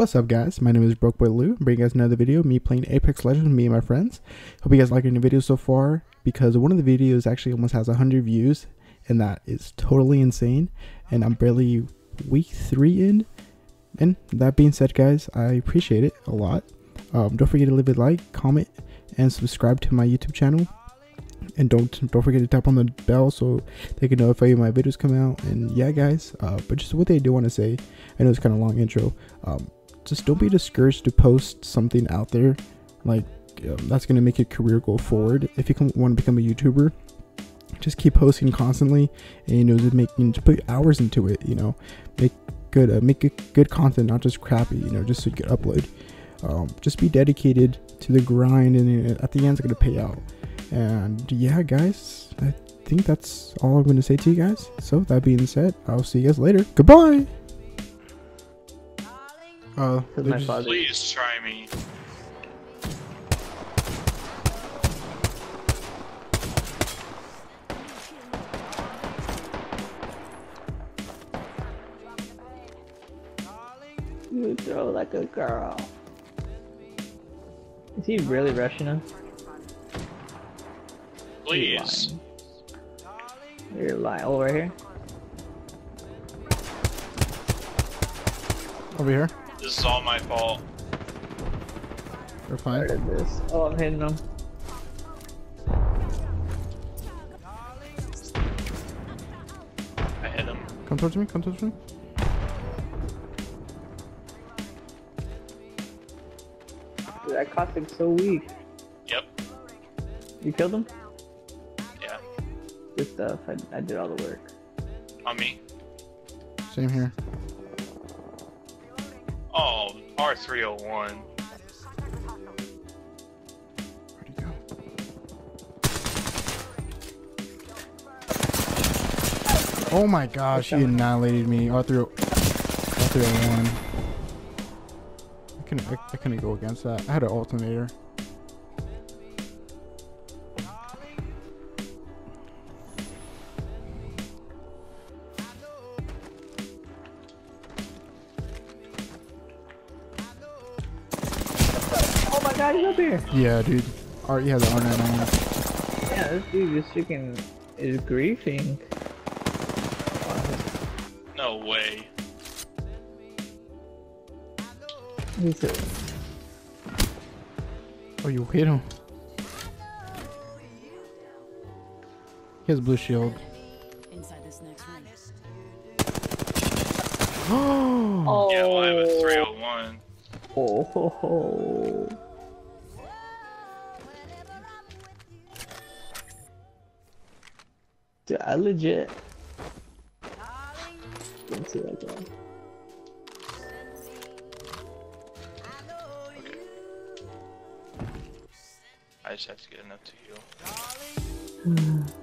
What's up guys, my name is Broke Boy Lou, I'm bringing you guys another video me playing Apex Legends me and my friends. Hope you guys liking the new video so far, because one of the videos actually almost has 100 views, and that is totally insane, and I'm barely week 3 in, and that being said guys, I appreciate it a lot. Um, don't forget to leave a like, comment, and subscribe to my YouTube channel. And don't don't forget to tap on the bell so they can notify you when my videos come out. And yeah, guys. Uh, but just what they do want to say. I know it's kind of long intro. Um, just don't be discouraged to post something out there like um, that's going to make your career go forward. If you want to become a youtuber just keep posting constantly and you know just making to put hours into it you know. Make good uh, make good, good content not just crappy you know just so you can upload. Um, just be dedicated to the grind and at the end it's going to pay out. And yeah guys i think that's all i'm going to say to you guys. So that being said i'll see you guys later. Goodbye uh, my just... father. Please try me. You throw like a girl. Is he really rushing us? Please. You're lying. Oh, right here. Over here. This is all my fault. We're fine. This. Oh, I'm hitting them. I hit him. Come towards me, come towards me. Dude, that caustic's so weak. Yep. You killed him? Yeah. Good stuff. I, I did all the work. On me. Same here. Oh, R301. Where'd he go? Oh my gosh, he annihilated me. R3, R301. I couldn't, I, I couldn't go against that. I had an alternator. God, up here. Yeah, dude. Art, he has an R99. Yeah, this dude just freaking is griefing. No way. He's a... Oh, you hit him. He has blue shield. Inside this next ring. oh. Yeah, well, I have a 301. Oh, Dude, I legit. Didn't see that guy. Okay. I just have to get enough to heal. Hmm.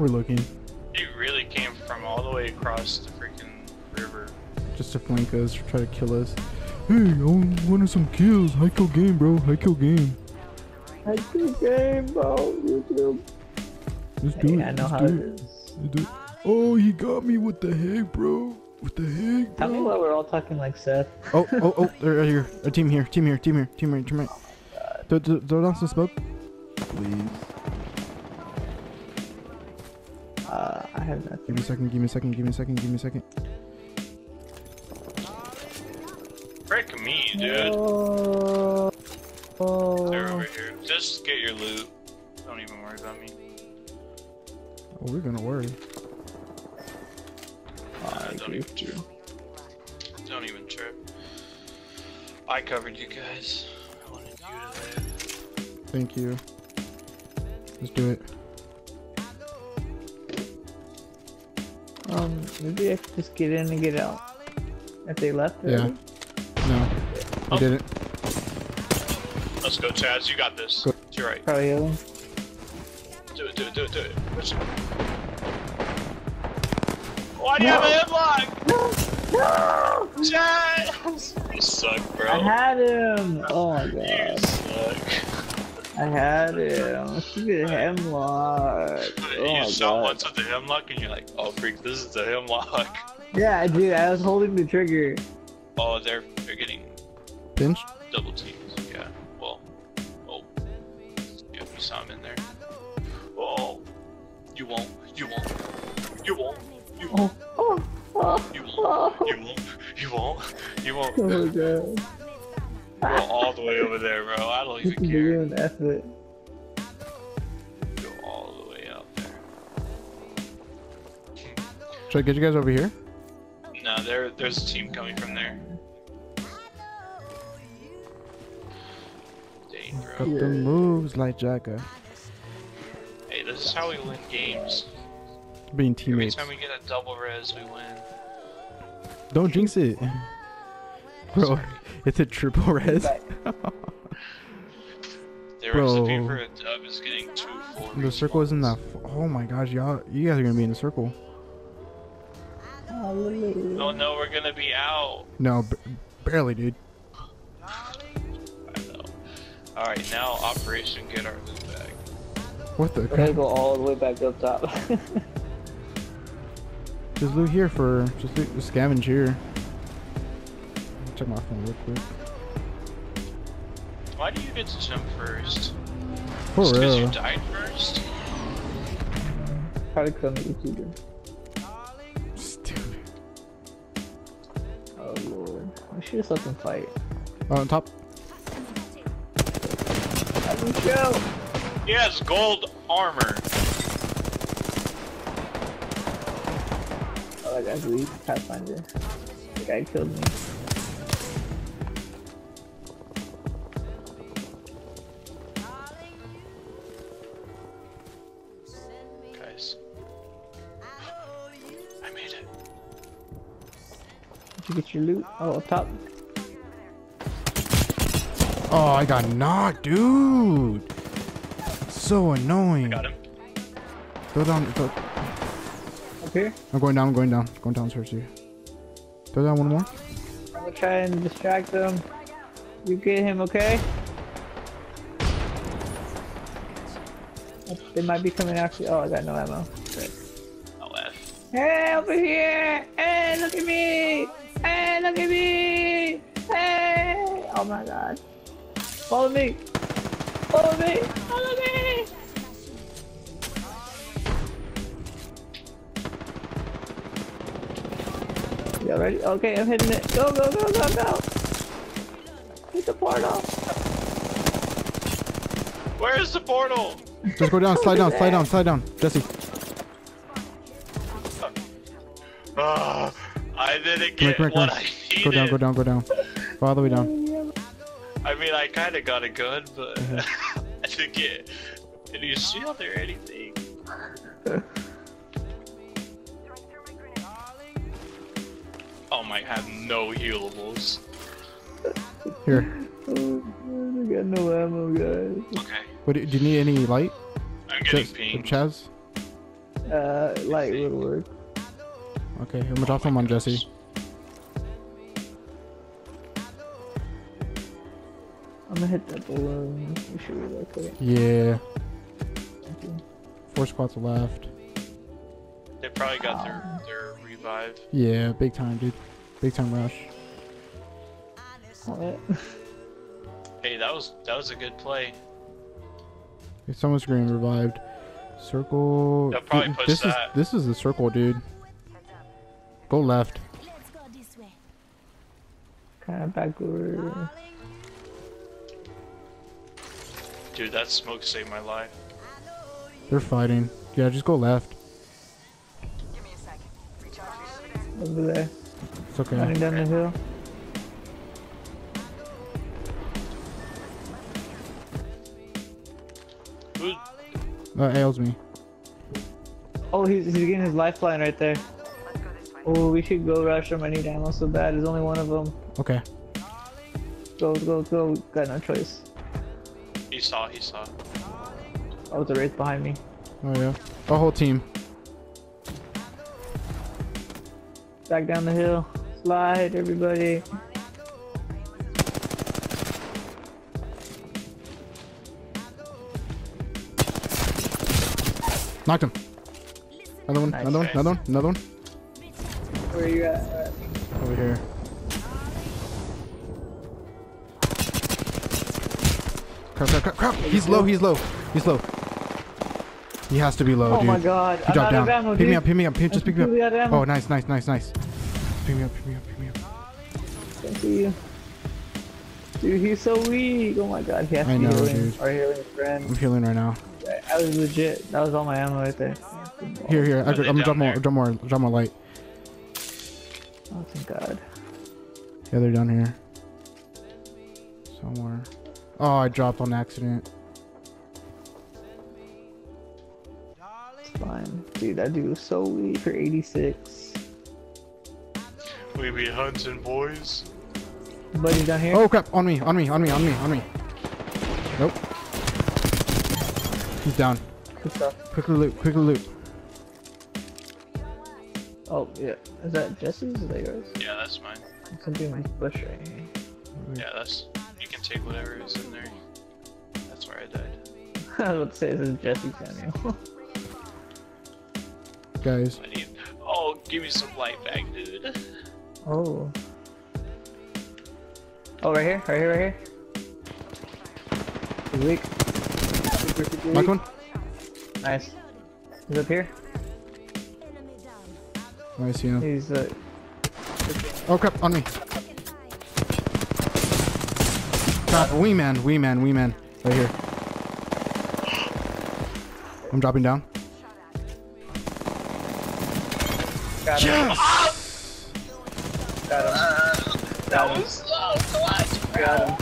We're looking. He really came from all the way across the freaking river. Just to flank us, try to kill us. Hey, I wanted some kills. High kill game, bro. High kill game. High kill game, bro. YouTube. Let's do hey, it. I know Let's how it is. Oh, he got me. What the heck, bro? What the heck, bro? Tell me why we're all talking like Seth. oh, oh, oh, they're right here. A team here, team here, team here, team here, team here. Oh throw, throw, throw down some smoke. Please. Uh, I have nothing. Give me a second, give me a second, give me a second, give me a second. Frick me, dude. Oh. They're over here. Just get your loot. Don't even worry about me. Oh, we're gonna worry. I don't even trip. Don't even trip. I covered you guys. I wanted you to live. Thank you. Let's do it. Um, maybe I could just get in and get out. If they left already? Yeah. No. I did it. Let's go, Chaz. You got this. Go. To your right. Probably healing. Do it, do it, do it, do it. Push it. Why do you have a hemlock? No! Chaz! You suck, bro. I had him! Oh my god. You suck. I had him. Stupid hemlock. Oh you my shot god. once with the hemlock and you're like, oh freak, this is the hemlock. Yeah, dude, I was holding the trigger. Oh, they're they're getting Pinched. double teams. Yeah. Well. Oh. Yeah, you saw him in there. Oh. You won't. You won't. You won't. You won't. Oh, oh, oh, You won't. oh. You won't. You won't. You won't. Oh my god. Go all the way over there, bro. I don't This even is care. doing effort. Go all the way out there. Should I get you guys over here? No, there, there's a team coming from there. Dang, Got bro. the moves like Jagger. Hey, this is how we win games. Being team. Every time we get a double res, we win. Don't jinx it. Bro, Sorry. It's a triple res. The Bro. for a dub is getting two full the circle is in respawns. that. Oh my gosh, y'all. You guys are gonna be in the circle. Hallelujah. Oh no, we're gonna be out. No, b- barely, dude. Alright, now Operation Get Our Loot Back. What the? We're gonna go all the way back up top. Just loot here for. Just loot, just scavenge here. Check my phone real quick. Why do you get to jump first? For Just because you died first? Probably because I'm a YouTuber. Stupid. Oh lord. I should have let them fight. Oh, on top. Let them show! He has gold armor. Oh, that guy's weak. Pathfinder. The guy killed me. You get your loot? Oh, up top. Oh, I got knocked, dude. So annoying. Got him. Throw down. Throw, Up here. I'm going down. I'm going down. Going downstairs here. Throw down one more. I'm gonna try and distract them. You get him, okay? They might be coming after you. Oh, I got no ammo. Great. I'll F. Hey, over here! Hey, look at me! Hey, look at me! Hey! Oh my god. Follow me! Follow me! Follow me! You ready? Okay, I'm hitting it. Go, go, go, go, go! Hit the portal! Where is the portal? Just go down. Slide down. Slide down. Slide down. Jesse. Ah, I didn't get come here, what here. I needed. Go down. Go down. Go down. Go all the way down. I mean, I kind of got a gun, but Mm-hmm. I didn't get any shield or anything. Oh my, have no healables. Here. Oh, man, I got no ammo, guys. Okay, What? Do do you need any light? I'm getting Chaz- pinged. Chaz. Uh, light would work. Okay. I'm gonna drop some on Jesse. I'm gonna hit that balloon. We should relocate. Yeah. Thank you. Four spots left. They probably got their their revive. Yeah. Big time, dude. Big time rush. Alright. Hey, that was that was a good play. Okay, someone's getting revived. Circle. They'll probably Dude, push this that. is this is the circle, dude. Go left. Let's go this way. kind of backward. Dude, that smoke saved my life. They're fighting. Yeah, just go left. Over there. It's okay. Running down the hill. That uh, ails me. Oh, he's, he's getting his lifeline right there. Oh, we should go rush them I need ammo so bad. There's only one of them. Okay. go, go, go. Got no choice. He saw, he saw. Oh, it's a race behind me. Oh yeah. The whole team. Back down the hill. Slide, everybody. Knocked him. Another one. Nice. Another one. Another one. Another one. Where are you at? Over here. Crap, crap, crap, crap. He's low, he's low. He's low. He has to be low, Oh dude. my god. He dropped down. ammo, pick me up, pick me up, pick, just pick me completely out of up. Oh, nice, nice, nice, nice. Pick me up, pick me up, pick me up. Can't you. Dude, he's so weak. Oh my god, he has I to be know, healing dude. our healing friend. I'm healing right now. I was legit. That was all my ammo right there. Here, here. I, I'm gonna drop more, drop more, drop more light. Oh thank god. Yeah, they're down here. Somewhere. Oh, I dropped on accident. It's fine. Dude, that dude was so weak for 86. We be hunting, boys. Buddy's down here. Oh crap! On me! On me! On me! On me! On me! Nope. He's down. Good stuff. Quickly loot! Quickly loot! Oh, yeah. Is that Jesse's? Is that yours? Yeah, that's mine. Something in this bush right here. Yeah, that's. You can take whatever is in there. That's where I died. I was about to say this is Jesse's Samuel. Guys, I need. Oh, give me some light back, dude. oh. Oh, right here? Right here, right here? He's weak. Super, super knock weak. one. Nice. He's up here. Oh, I see him. He's uh, Oh crap! On me! Crap! Wee man! Wee man! Wee man! Right here. I'm dropping down. got him. Yes! Got him. Got him. so clutch. Got him.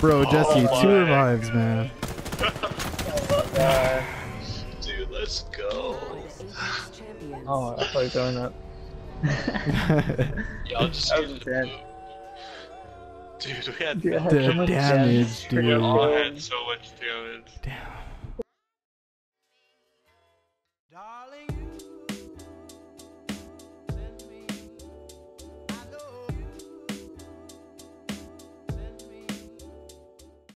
Bro, Jesse, Oh two my. revives, man. Uh, oh, I thought you were throwing up. Yeah, I'll just That use the Dude, we had. Dude, I had The so much damage, damage. we dude. all had so much damage. Damn.